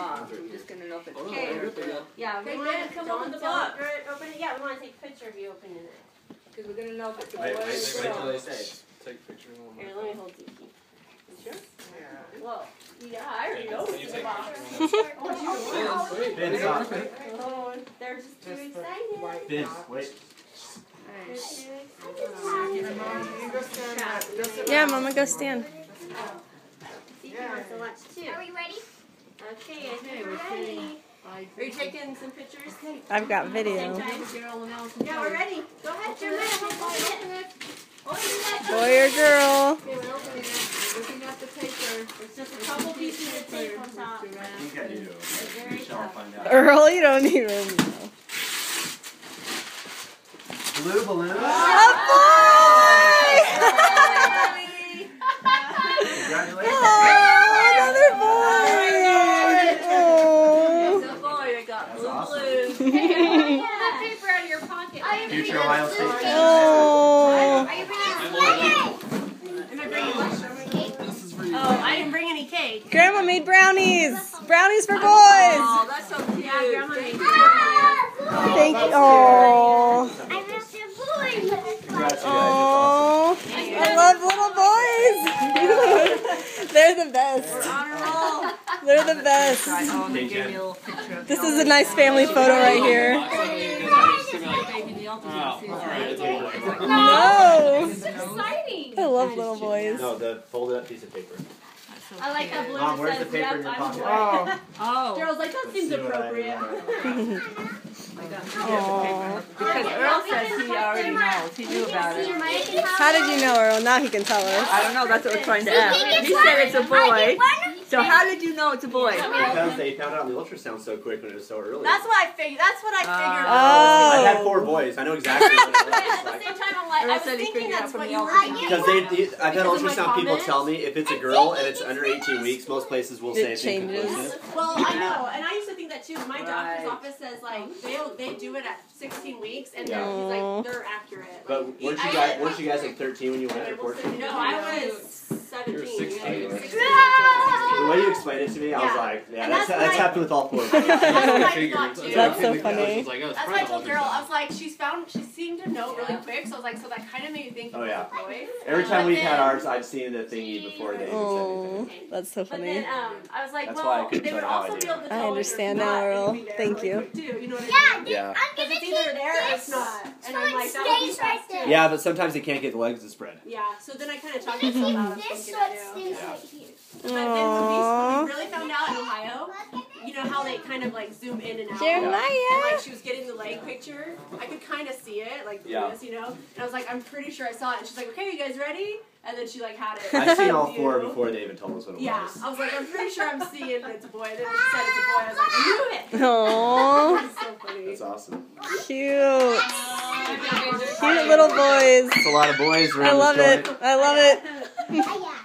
box. We're just gonna know if it's a Okay. or a girl. Yeah, we Okay, want to come don't, open the box. open it. Yeah, we want to take a picture of you opening it. Because we're gonna know if it's a boy Wait, or wait, a wait, wait till girl. they say. Take pictures of Here, let me hold you. You sure? Yeah. Whoa. Yeah, I already know Can what's you in the take box. pictures of them? Oh, oh Wait, Vince, stop. oh, they're just too excited. white Vince, box. wait. They're too. Your mom, you go stand up. Go sit Yeah, down. Mama, go stand. Oh. Stevie wants to watch too. Are we ready? Okay, I think we're we're ready. Are you taking some pictures? I've got video. Yeah, we're ready. Go ahead, Open Jim. it. Open it. Open it. Boy or girl? Okay, we're opening it. We're looking at the paper. It's just a couple pieces of tape on top. I think I do. Very We shall tough. find out. Earl, you don't even know. Blue balloon. A boy! Congratulations. oh, another boy! Oh. It's a boy. I got That's blue awesome. blue. Pull the paper out of your pocket. Future Ohio State. Oh. Are you I bringing lunch? cake? This is for you. Oh, I didn't bring any cake. Grandma made brownies. Brownies for boys. Oh, that's so cute. Yeah, Grandma made Ah, Thank you. Oh. I missed your boy. Congrats, you guys. Oh. I love little boys. They're the best. On a roll. They're the best. Right, oh, Hey, give Jen. me a little picture of This is a nice family photo right here. Baby Neil. Oh, alright, it's over. No. It's exciting. I love little boys. No, the folded up piece of paper. I like that blue Mom, that where's the paper yep, in your I'm a pocket? Oh. Oh. Daryl's like, that seems See what I appropriate. wrote. Aw. Because Earl says he already knows. He knew about it. How did you know, Earl? Now he can tell us. I don't know. That's what we're trying to ask. He said it's a boy. So how did you know it's a boy? Because they found out on the ultrasound so quick when it was so early. That's what I figured. That's what I figured. Oh. I've had four boys. I know exactly what it At the same time, I'm like, I Earl was thinking that's what you were ultrasound. thinking. because they, they- I've had Because ultrasound people tell me if it's a girl and it's under 18 weeks, most places will say It it's changes. inconclusive. Well, I know, and I used to think that too. My doctor's Right. office says like they they do it at 16 weeks, and Yeah. they're, he's like they're accurate. But weren't I- you guys weren't you guys like 13 when you went or 14? No, I was 17. You're 16. Yeah, The way you explained it to me, I was Yeah. like, yeah, And that's, that's that's what I- happened with all four. of I them. know, that's what I Figured. thought too. That's so funny. like, it's That's why I told Daryl, I was like, she's found, she seemed to know really quick, so I was like, so that kind of made me think Oh, was yeah. a boy. Every But time we've had then- ours, I've seen the thingy before they even Oh, said anything. That's so But funny. then um, I was like, That's why I well, couldn't they would tell I also be able to I tell if understand now, not Earl. Thank you. quick, you know what I Yeah, mean? Yeah. I'm gonna it's either there or it's not. And I'm like, that would be stays right fast too. there. Yeah, but sometimes they can't get the legs to spread. Yeah, so then I kind of talked myself out of This thinking so it stays right here. But then when we, when Aww. we really found out in Ohio, you know how they kind of like zoom in and out? And like she was getting the leg picture, I could kind of see it, like Yeah. this, you know? And I was like, I'm pretty sure I saw it. And she's like, okay, you guys ready? And then she like had it. I've seen all four before they even told us what it Yeah, was. I was like, I'm pretty sure I'm seeing it's a boy. And then she said it's a boy, I was like, I knew it. Aww, It's so funny. That's awesome. cute. Cute little boys. It's a lot of boys around I love this it. I love it. Yeah.